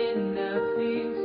in the peace.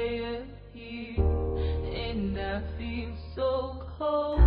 way of and I feel so cold.